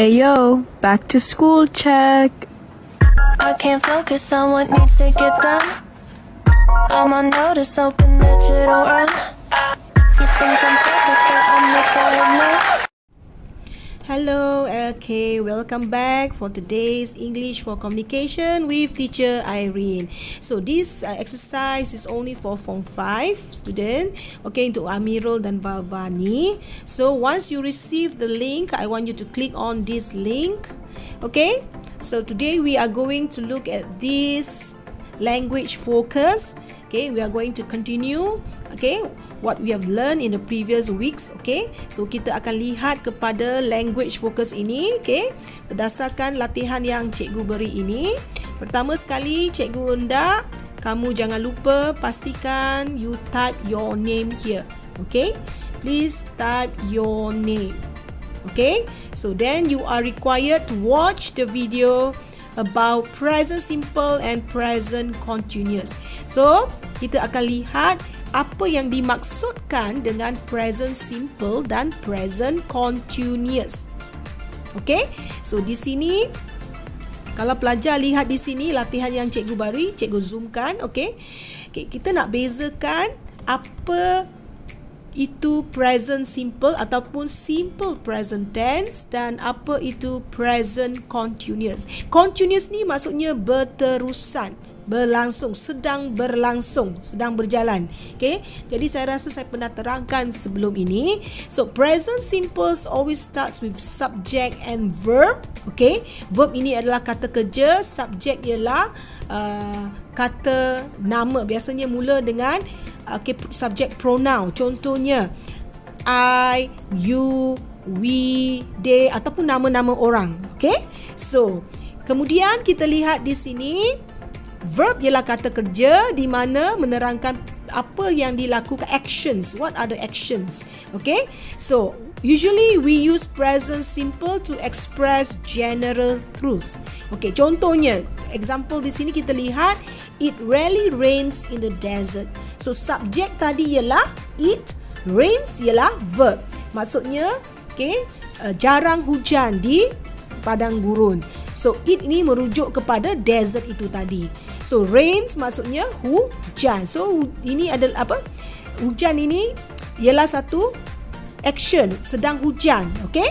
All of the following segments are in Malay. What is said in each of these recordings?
Ayo, back to school check. I can't focus on what needs to get done. I'm on notice, open digital run. Okay, welcome back for today's English for Communication with teacher Irene. So this uh, exercise is only for Form 5 student, okay, untuk Amirul dan Valvani. So once you receive the link, I want you to click on this link, okay? So today we are going to look at this language focus. Okay, we are going to continue. Okay what we have learned in the previous weeks. Okay so kita akan lihat kepada language focus ini. Okay berdasarkan latihan yang cikgu beri ini. Pertama sekali cikgu hendak kamu jangan lupa pastikan you type your name here. Okay please type your name. Okay so then you are required to watch the video about present simple and present continuous. So, kita akan lihat apa yang dimaksudkan dengan present simple dan present continuous. Okay, so di sini kalau pelajar lihat di sini latihan yang cikgu beri, cikgu zoomkan, okay. okay kita nak bezakan apa itu present simple ataupun simple present tense dan apa itu present continuous. Continuous ni maksudnya berterusan, berlangsung, sedang berlangsung, sedang berjalan. Okay, jadi saya rasa saya pernah terangkan sebelum ini. So present simple always starts with subject and verb. Okay, verb ini adalah kata kerja, subject ialah uh, kata nama. Biasanya mula dengan okay, subject pronoun. Contohnya I, you, we, they ataupun nama-nama orang. Okay? So kemudian kita lihat di sini verb ialah kata kerja di mana menerangkan apa yang dilakukan actions. What are the actions? Okay? So Usually we use present simple to express general truths. Okay, contohnya, example di sini kita lihat it rarely rains in the desert. So subject tadi ialah it, rains ialah verb. Maksudnya, okay, uh, jarang hujan di padang gurun. So it ini merujuk kepada desert itu tadi. So rains maksudnya hujan. So ini adalah apa? Hujan ini ialah satu action sedang hujan okey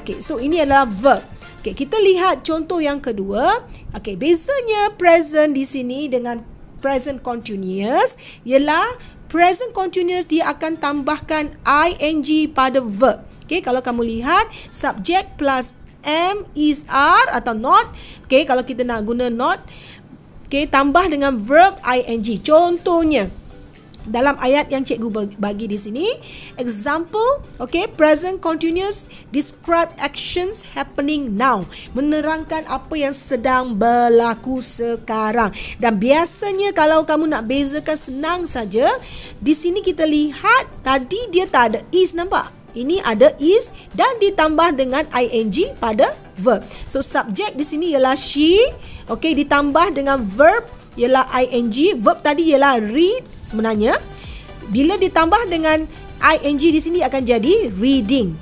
okey so ini adalah verb okey kita lihat contoh yang kedua okey bezanya present di sini dengan present continuous ialah present continuous dia akan tambahkan ing pada verb. Okey kalau kamu lihat subject plus am is are atau not okey kalau kita nak guna not okey tambah dengan verb ing. Contohnya dalam ayat yang cikgu bagi di sini. Example okay present continuous describe actions happening now. Menerangkan apa yang sedang berlaku sekarang. Dan biasanya kalau kamu nak bezakan senang saja di sini kita lihat tadi dia tak ada is nampak? Ini ada is dan ditambah dengan ing pada verb. So subject di sini ialah she okay ditambah dengan verb ialah ing verb tadi ialah read sebenarnya. Bila ditambah dengan ing di sini akan jadi reading.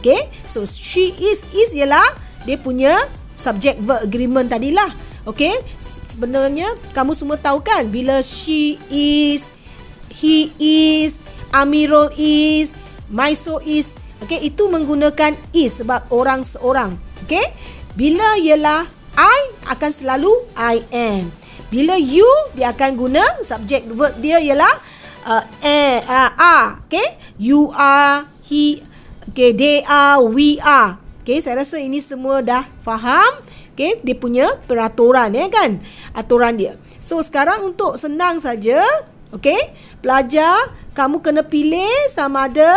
Okay? So she is is ialah dia punya subject verb agreement tadilah. Okay? Sebenarnya kamu semua tahu kan bila she is he is amirul is maiso is. Okay? Itu menggunakan is sebab orang seorang. Okay? Bila ialah i akan selalu i am bila you dia akan guna subject verb dia ialah uh, eh uh, are. Okay? You are he okay they are we are. Okay? Saya rasa ini semua dah faham. Okay? Dia punya peraturan ya kan? Aturan dia. So sekarang untuk senang saja okay? Pelajar kamu kena pilih sama ada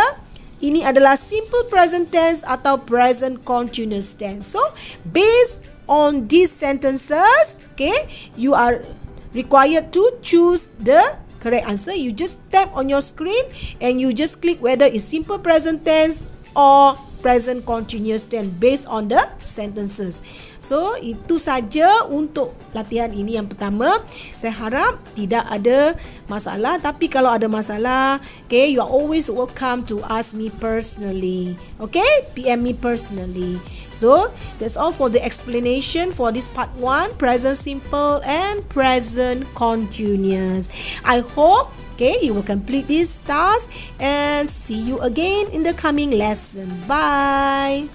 ini adalah simple present tense atau present continuous tense. So based on these sentences, okay, you are required to choose the correct answer. You just tap on your screen and you just click whether it's simple present tense or present continuous tense based on the sentences. So itu saja untuk latihan ini yang pertama. Saya harap tidak ada masalah tapi kalau ada masalah, okay, you are always welcome to ask me personally. Okay? PM me personally. So, that's all for the explanation for this part 1, present simple and present continuous. I hope Okay, you will complete this task and see you again in the coming lesson. Bye.